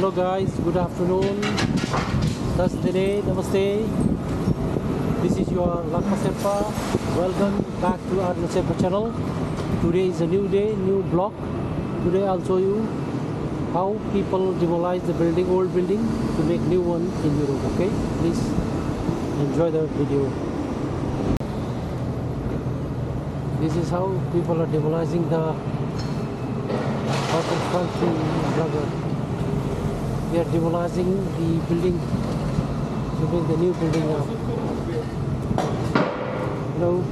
Hello guys, good afternoon. Thursday, namaste. This is your Lakpa Sherpa. Welcome back to our Serpa channel. Today is a new day, new block. Today I'll show you how people demolish the building, old building to make new one in Europe. Okay, please enjoy the video. This is how people are demolishing the hotel front to They are demolishing the building to make the new building now. Hello.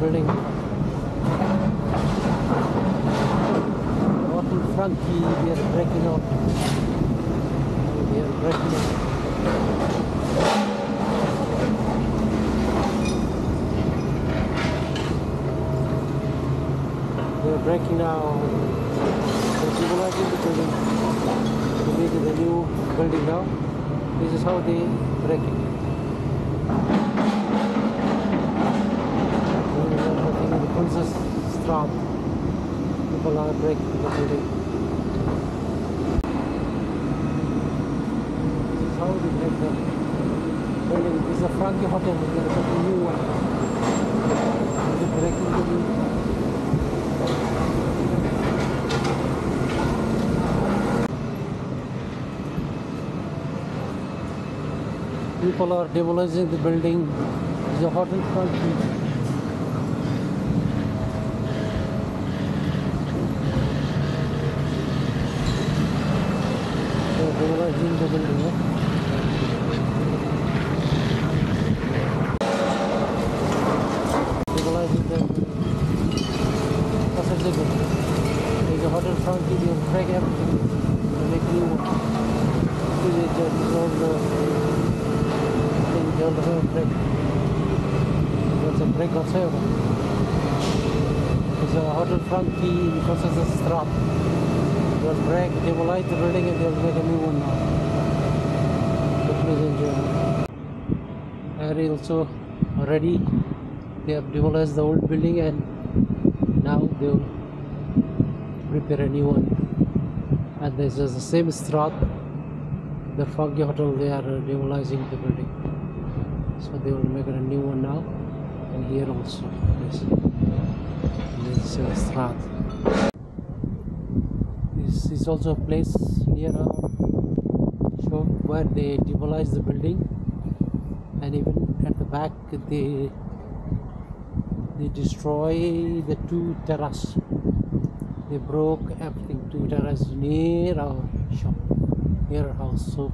Building. Hotel Frankie, we are breaking up. We are breaking up. Breaking now. They're demolishing the building to make a new building now. This is how they break it. The Princess Straat. People are breaking the building. This is how they break the building. This is a Frankie Hotel. We are a new one. They're breaking the new people are demolishing the building. It's a hotel front. They're demolishing the building. eh? Demolishing the What's it called? There's a hotel front. You break everything. to Make new one. This is the- this is all the thing don't have a break. There's um a um break whatsoever. Hotel front key in Constance Straat. They'll break, demolish the um building and they'll make a new one now. So please enjoy. And also already they have demolished the old building and now they'll prepare a new one. And this is the same Straat the Foggy Hotel they are demolishing the building so they will make a new one now. And here also yes. This uh, Straat this is also a place near our shop where they demolish the building. And even at the back they they destroy the two terrace. They broke everything two terrace near our shop near our house. So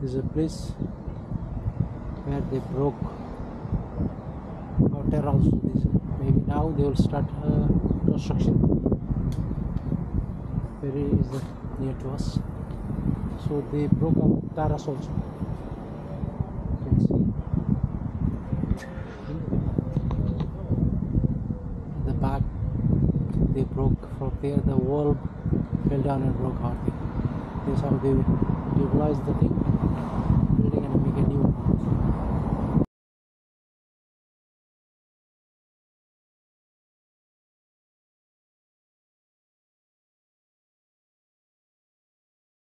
there's a place where they broke terrace also this. Maybe now they will start uh, construction. Very is uh, near to us. So they broke our terrace also. You can see. The back they broke from there. The wall fell down and broke out this is how they demolish the thing